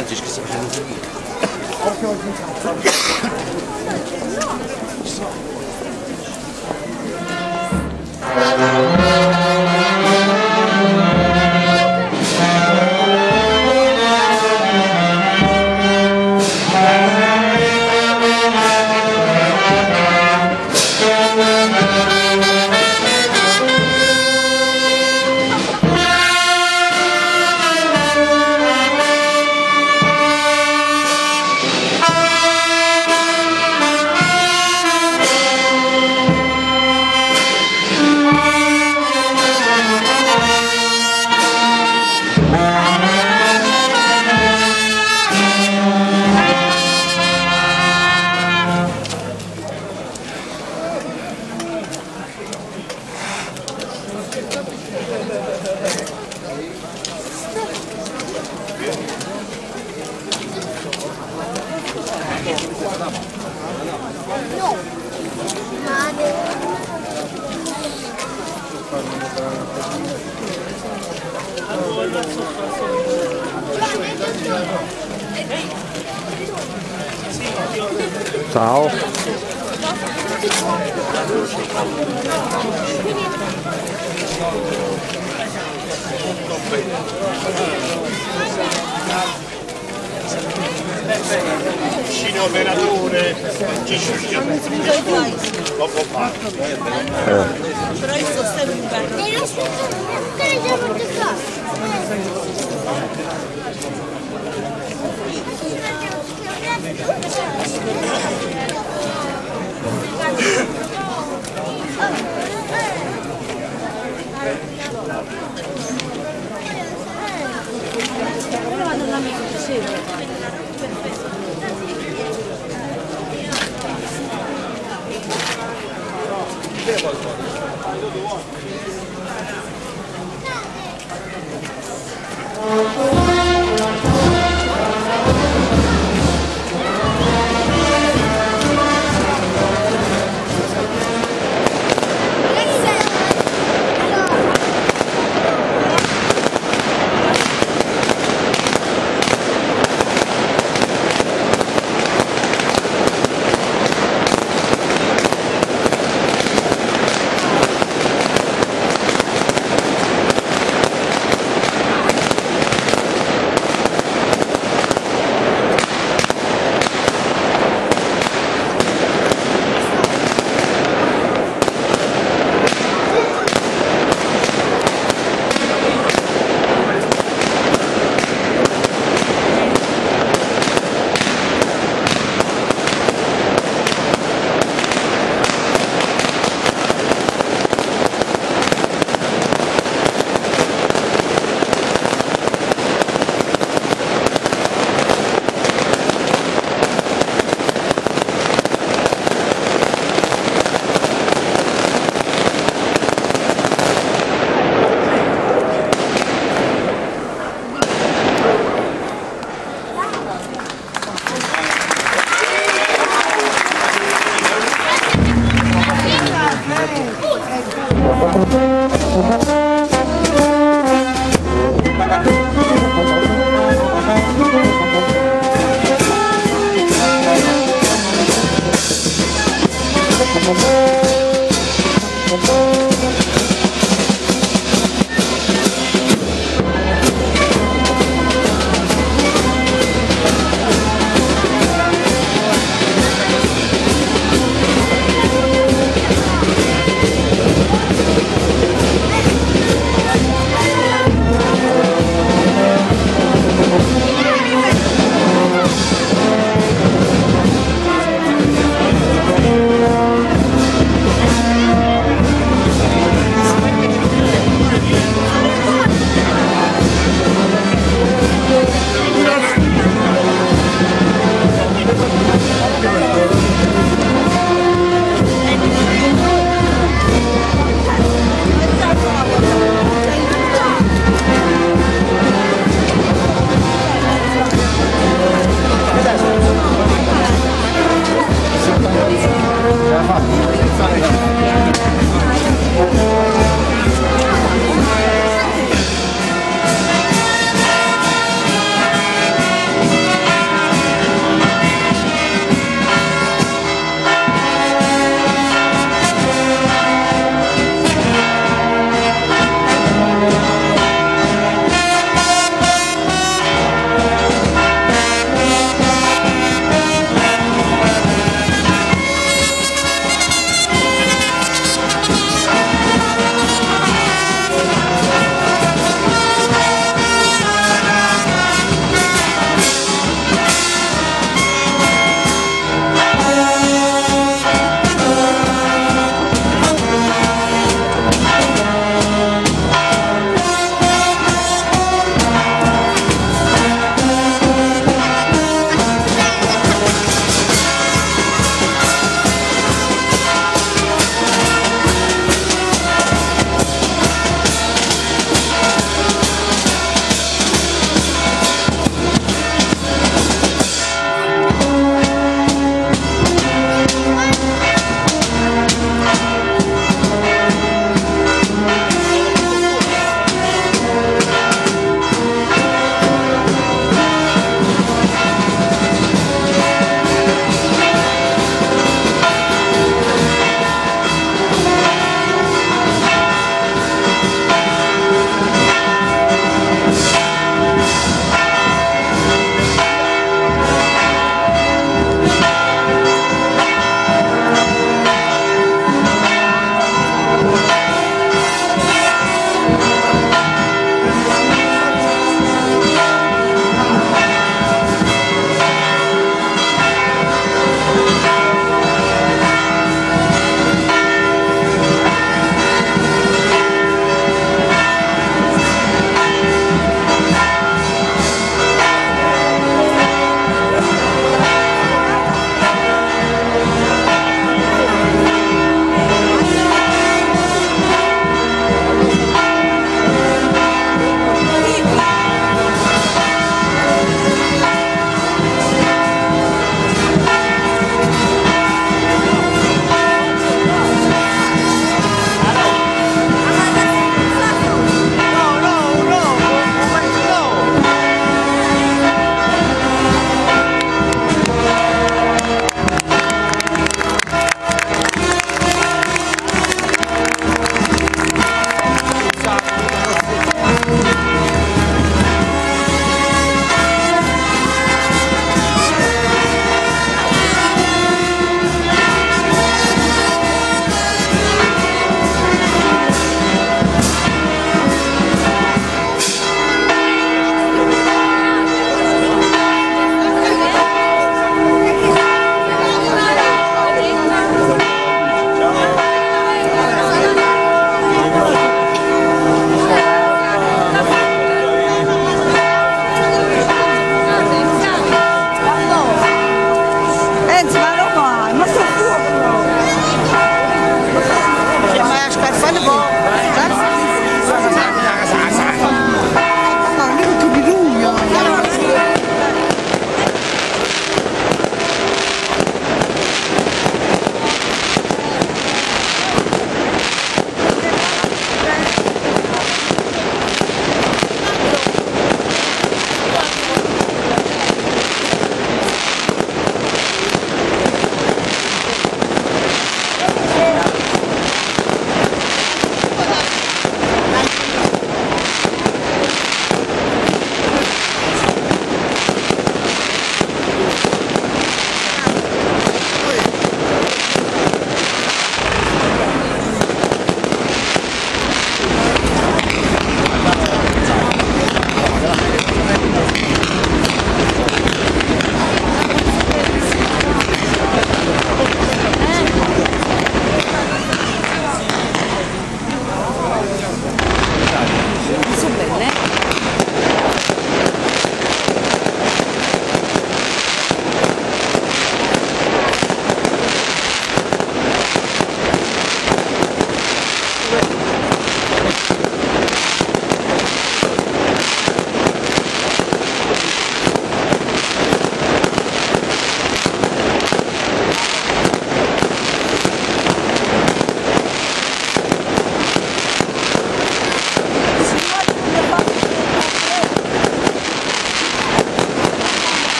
arqueológicos que são Thank pure dopo fatto però io sto sempre in bello e io sto sempre in bello io vado da me che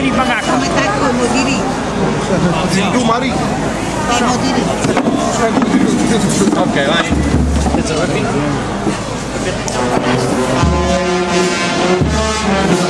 Abbiamo un per il banacca. Tu Maria. Ok, vai. Parla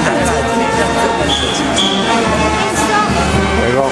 이거.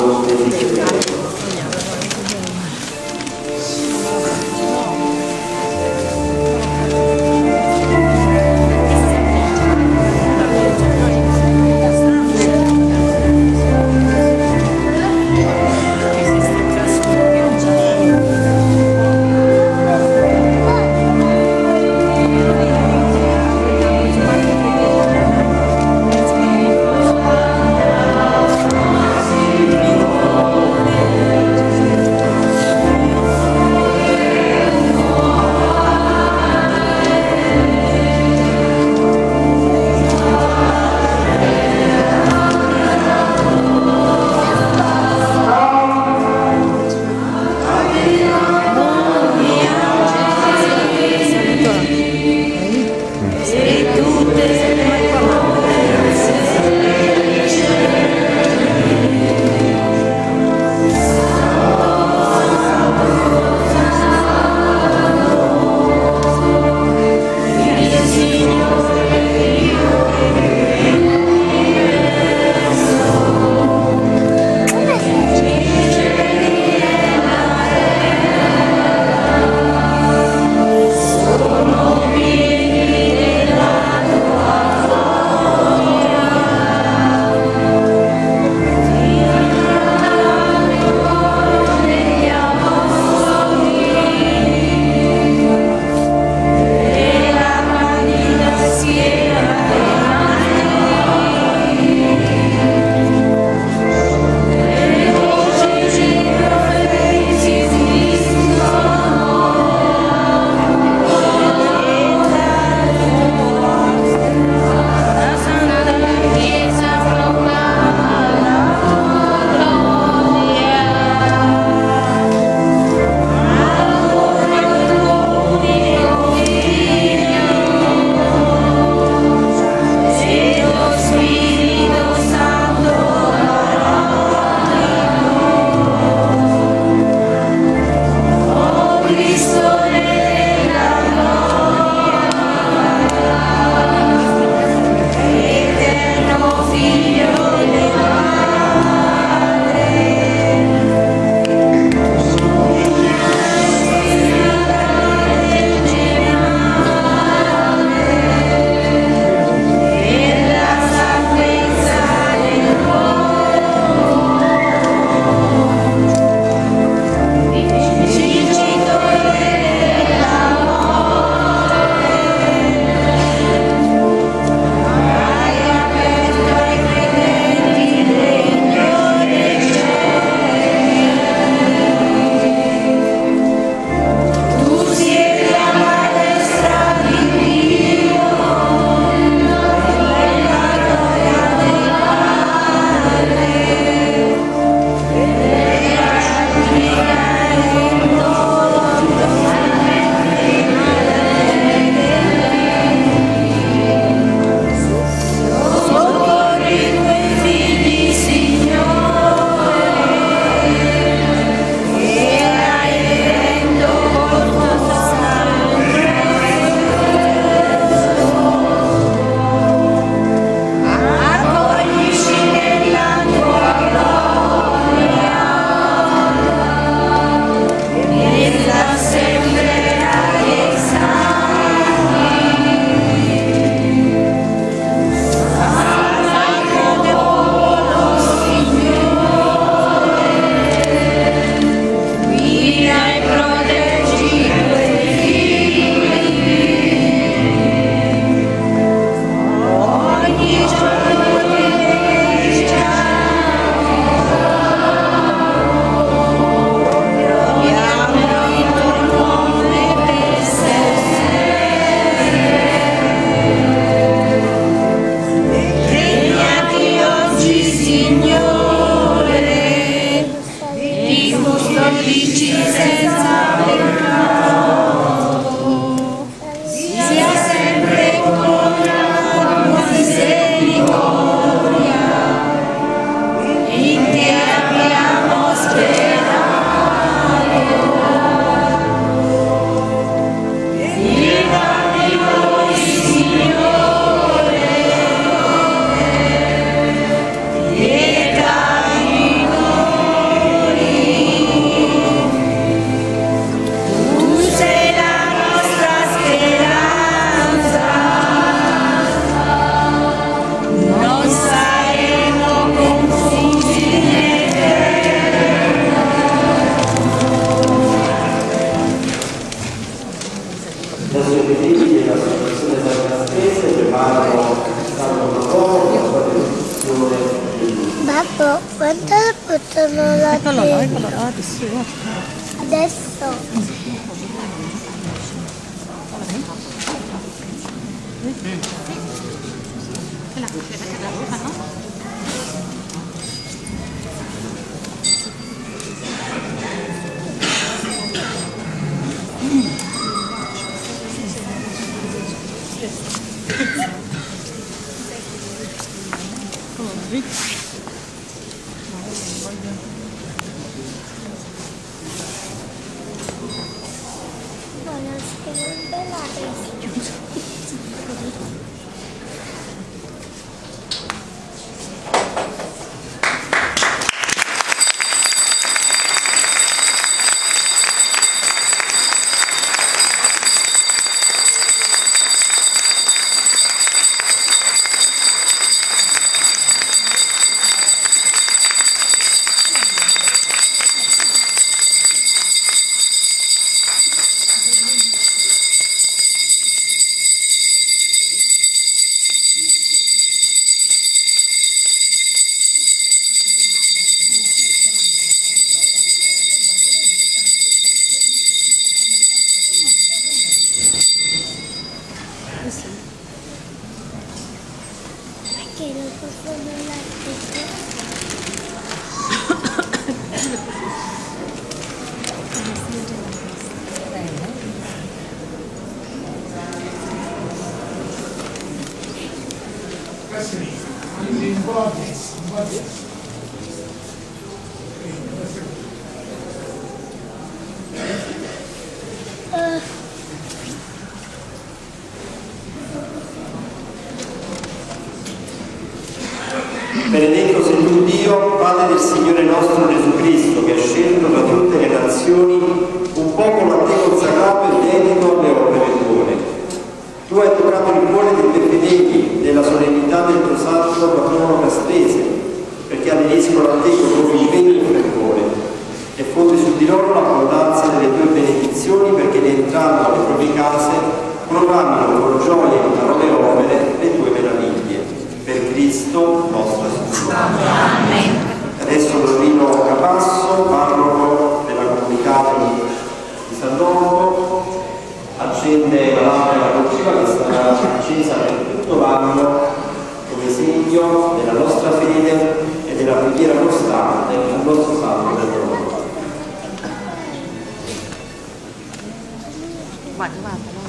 Santo week. assim. Não pode, não pode. Các.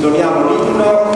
Intoniamo l'inno